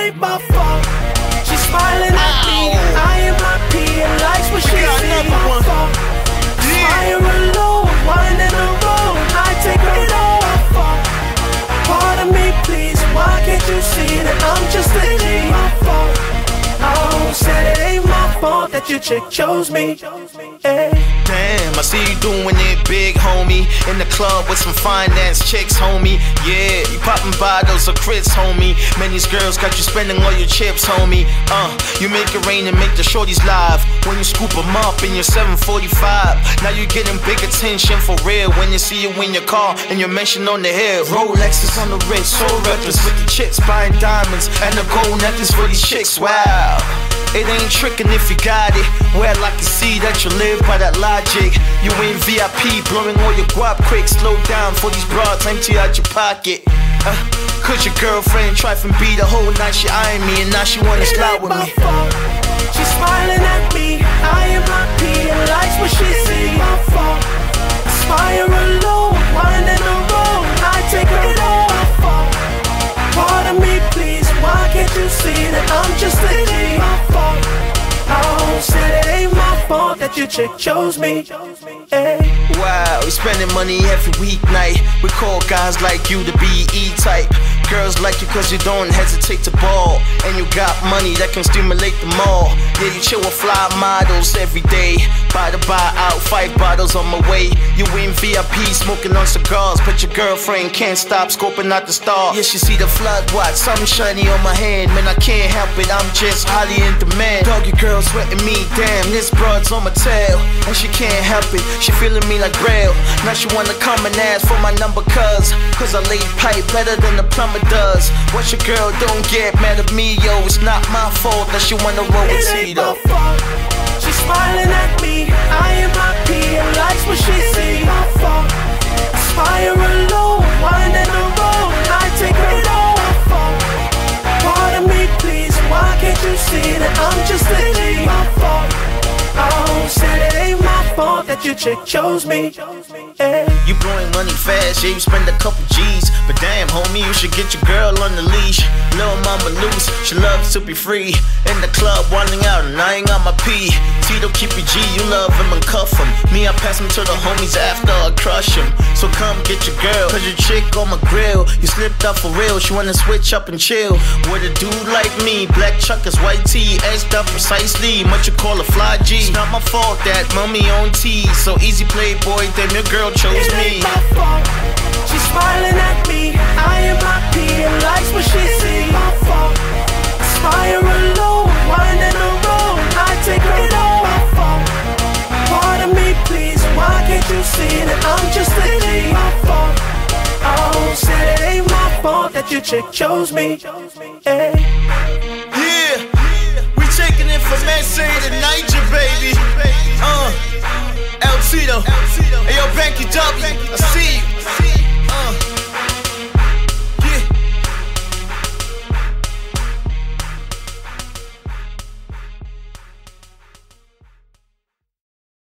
ain't my fault. She's smiling at me, I am happy and likes what she sees. another one. Spiral low, winding the road, I take it all. my fault. Pardon me, please, why can't you see that I'm just a G? My fault. Oh, said it ain't my fault that your chick chose me. Hey. Damn, I see you doing it big, homie. In the club with some fine finance chicks, homie. Yeah, you popping bottles of Chris, homie. Man, these girls got you spending all your chips, homie. Uh, you make it rain and make the shorties live. When you scoop them up in your 745. Now you getting big attention for real. When you see you in your car and you're mentioned on the hill. Rolexes on the wrist, so reckless with the chicks buying diamonds and the gold necklace for these chicks. Wow. It ain't tricking if you got it. Well, I can see that you live by that logic. You in VIP, blowing all your guap quick. Slow down for these broads, empty out your pocket. Uh, Cause your girlfriend tried from B the whole night, she eyeing me, and now she wanna It slide with my me. fault. She's smiling at me. I am happy and likes what she sees. My fault. Spiral low, winding the road. I take it all. My fault. Pardon me, please. Why can't you see that I'm just that chick chose me. Hey. Wow, we spending money every weeknight. We call guys like you to be E-type. Girls like you cause you don't hesitate to ball. And you got money that can stimulate them all. Yeah, you chill with fly models every day. Buy the buy out, five bottles on my way. You in VIP smoking on cigars, but your girlfriend can't stop scoping out the stars. Yeah, she see the flood watch, something shiny on my hand. Man, I can't help it, I'm just highly in demand. Doggy girl sweating me, damn, this broad's on my tail. And she can't help it, she feeling me like braille. Now she wanna come and ask for my number, cuz. Cause I lay pipe better than the plumber does. What your girl don't get mad at me, yo. It's not my fault that she wanna roll with It ain't my Tido. fault. She's smiling at me. I am happy and likes what she sees. My fault. Spiral low, winding the road. I take it all. My fault. Pardon me, please. Why can't you see that I'm your chick chose me. Hey. You blowing money fast, yeah, you spend a couple G's. But damn, homie, you should get your girl on the leash. Little mama loose, she loves to be free. In the club, wilding out, and I ain't got my P. Tito, keep your G, you love him and cuff him. Me, I pass him to the homies after I crush him. So come get your girl, cause your chick on my grill. You slipped up for real, she wanna switch up and chill. With a dude like me, black chuckers, white tee, edged up precisely. What you call a fly G. It's not my fault that mommy on T. So easy playboy, damn your girl chose me. Ain't my fault. She's smiling at me. I am happy and likes what she sees. My fault. Spiral low, winding road. I take it all. My fault. Pardon me, please. Why can't you see that I'm just a G? My fault. Oh, said it ain't my fault that your chick chose me. Hey. Yeah, we taking it from SA to Naija, baby. Uh, Tido. Hey, yo, Banky W, I see you.